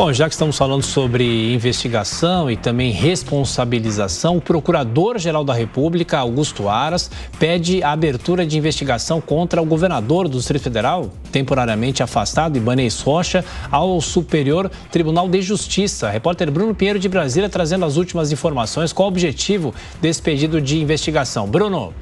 Bom, já que estamos falando sobre investigação e também responsabilização, o Procurador-Geral da República, Augusto Aras, pede a abertura de investigação contra o governador do Distrito Federal, temporariamente afastado, Ibanez Rocha, ao Superior Tribunal de Justiça. Repórter Bruno Pinheiro de Brasília trazendo as últimas informações. Qual o objetivo desse pedido de investigação? Bruno.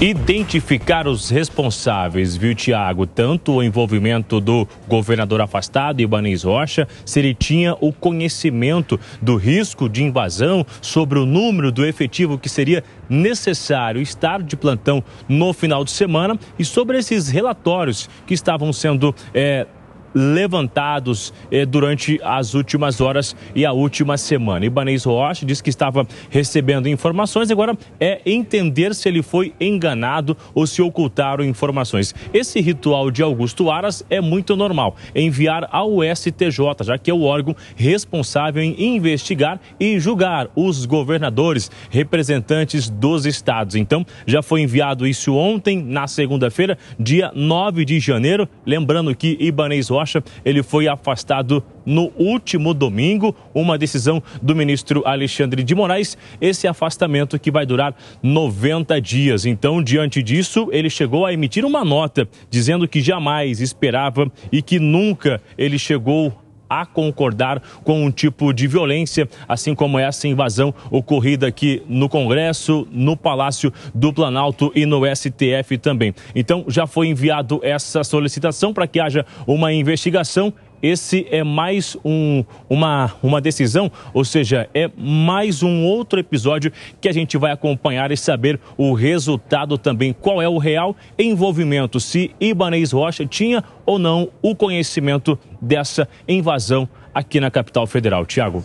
Identificar os responsáveis, viu, Tiago? Tanto o envolvimento do governador afastado, Ibanez Rocha, se ele tinha o conhecimento do risco de invasão, sobre o número do efetivo que seria necessário estar de plantão no final de semana e sobre esses relatórios que estavam sendo é, levantados eh, durante as últimas horas e a última semana. Ibanez Rocha disse que estava recebendo informações, agora é entender se ele foi enganado ou se ocultaram informações. Esse ritual de Augusto Aras é muito normal, enviar ao STJ, já que é o órgão responsável em investigar e julgar os governadores, representantes dos estados. Então, já foi enviado isso ontem, na segunda-feira, dia 9 de janeiro. Lembrando que Ibanez Rocha Rocha, ele foi afastado no último domingo, uma decisão do ministro Alexandre de Moraes, esse afastamento que vai durar 90 dias. Então, diante disso, ele chegou a emitir uma nota dizendo que jamais esperava e que nunca ele chegou a concordar com um tipo de violência, assim como essa invasão ocorrida aqui no Congresso, no Palácio do Planalto e no STF também. Então, já foi enviado essa solicitação para que haja uma investigação esse é mais um, uma, uma decisão, ou seja, é mais um outro episódio que a gente vai acompanhar e saber o resultado também. Qual é o real envolvimento, se Ibanez Rocha tinha ou não o conhecimento dessa invasão aqui na capital federal. Tiago.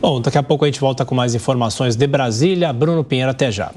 Bom, daqui a pouco a gente volta com mais informações de Brasília. Bruno Pinheiro, até já.